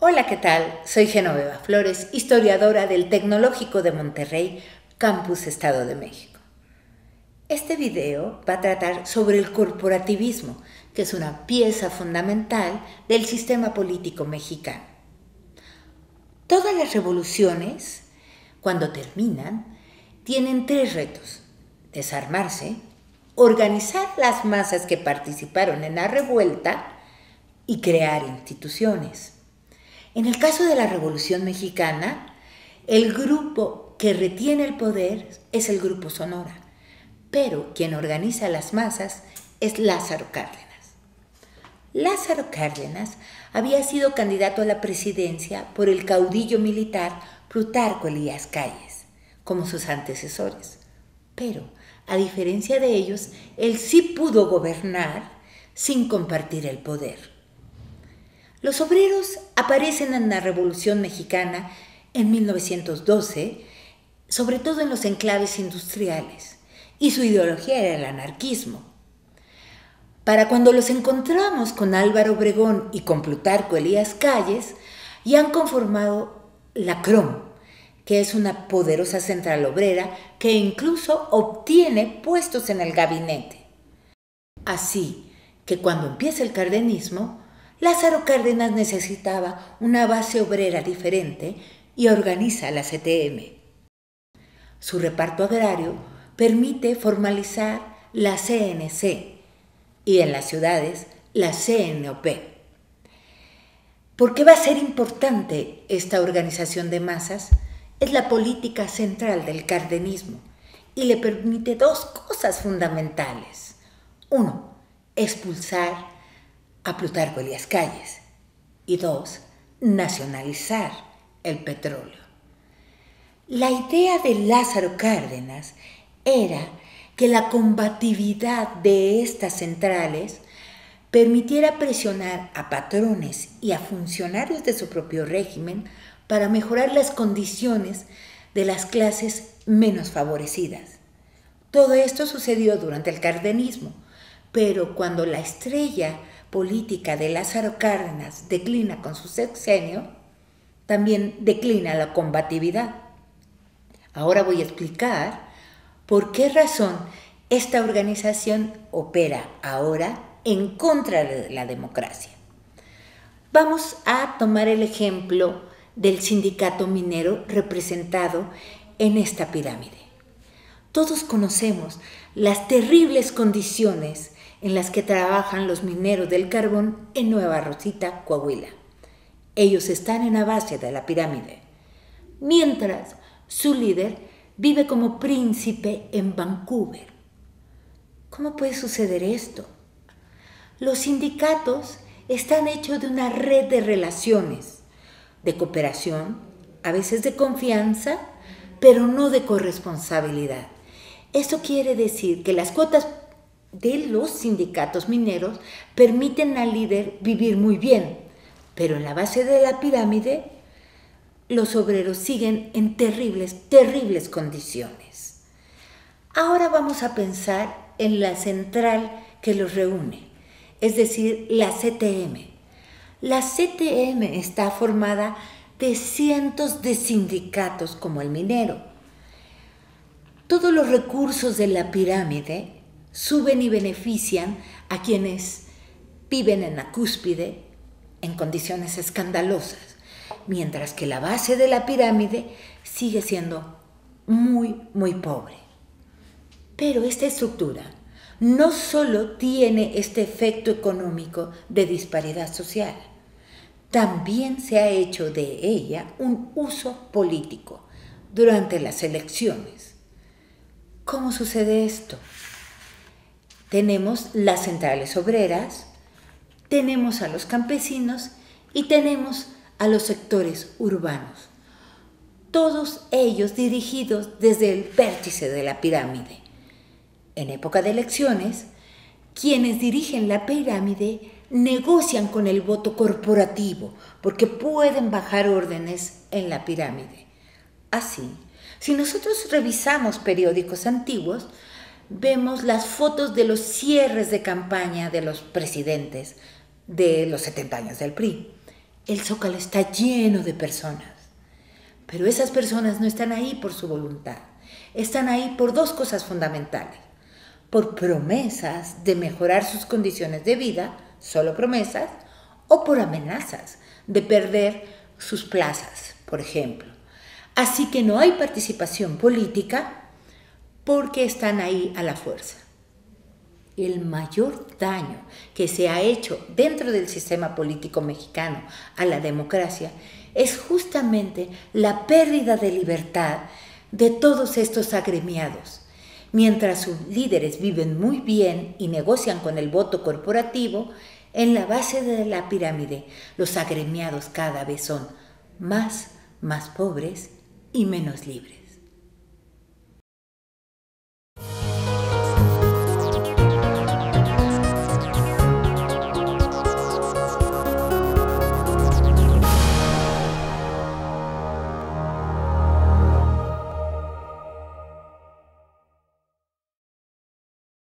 Hola, ¿qué tal? Soy Genoveva Flores, historiadora del Tecnológico de Monterrey, Campus Estado de México. Este video va a tratar sobre el corporativismo, que es una pieza fundamental del sistema político mexicano. Todas las revoluciones, cuando terminan, tienen tres retos. Desarmarse, organizar las masas que participaron en la revuelta y crear instituciones. En el caso de la Revolución Mexicana, el grupo que retiene el poder es el Grupo Sonora, pero quien organiza las masas es Lázaro Cárdenas. Lázaro Cárdenas había sido candidato a la presidencia por el caudillo militar Plutarco Elías Calles, como sus antecesores. Pero a diferencia de ellos, él sí pudo gobernar sin compartir el poder. Los obreros aparecen en la Revolución Mexicana en 1912, sobre todo en los enclaves industriales, y su ideología era el anarquismo. Para cuando los encontramos con Álvaro Obregón y con Plutarco Elías Calles, ya han conformado la CROM, que es una poderosa central obrera que incluso obtiene puestos en el gabinete. Así que cuando empieza el cardenismo, Lázaro Cárdenas necesitaba una base obrera diferente y organiza la CTM. Su reparto agrario permite formalizar la CNC y en las ciudades la CNOP. ¿Por qué va a ser importante esta organización de masas? es la política central del cardenismo y le permite dos cosas fundamentales. Uno, expulsar a Plutarco Elías Calles y dos, nacionalizar el petróleo. La idea de Lázaro Cárdenas era que la combatividad de estas centrales permitiera presionar a patrones y a funcionarios de su propio régimen para mejorar las condiciones de las clases menos favorecidas. Todo esto sucedió durante el cardenismo, pero cuando la estrella política de Lázaro Cárdenas declina con su sexenio, también declina la combatividad. Ahora voy a explicar por qué razón esta organización opera ahora en contra de la democracia. Vamos a tomar el ejemplo del sindicato minero representado en esta pirámide. Todos conocemos las terribles condiciones en las que trabajan los mineros del carbón en Nueva Rosita, Coahuila. Ellos están en la base de la pirámide, mientras su líder vive como príncipe en Vancouver. ¿Cómo puede suceder esto? Los sindicatos están hechos de una red de relaciones de cooperación, a veces de confianza, pero no de corresponsabilidad. Eso quiere decir que las cuotas de los sindicatos mineros permiten al líder vivir muy bien, pero en la base de la pirámide los obreros siguen en terribles, terribles condiciones. Ahora vamos a pensar en la central que los reúne, es decir, la CTM, la CTM está formada de cientos de sindicatos como el minero. Todos los recursos de la pirámide suben y benefician a quienes viven en la cúspide en condiciones escandalosas, mientras que la base de la pirámide sigue siendo muy, muy pobre. Pero esta estructura no solo tiene este efecto económico de disparidad social, también se ha hecho de ella un uso político durante las elecciones. ¿Cómo sucede esto? Tenemos las centrales obreras, tenemos a los campesinos y tenemos a los sectores urbanos, todos ellos dirigidos desde el vértice de la pirámide. En época de elecciones, quienes dirigen la pirámide negocian con el voto corporativo porque pueden bajar órdenes en la pirámide. Así, si nosotros revisamos periódicos antiguos, vemos las fotos de los cierres de campaña de los presidentes de los 70 años del PRI. el zócalo está lleno de personas, pero esas personas no están ahí por su voluntad, están ahí por dos cosas fundamentales, por promesas de mejorar sus condiciones de vida, solo promesas, o por amenazas de perder sus plazas, por ejemplo. Así que no hay participación política porque están ahí a la fuerza. El mayor daño que se ha hecho dentro del sistema político mexicano a la democracia es justamente la pérdida de libertad de todos estos agremiados. Mientras sus líderes viven muy bien y negocian con el voto corporativo, en la base de la pirámide los agremiados cada vez son más, más pobres y menos libres.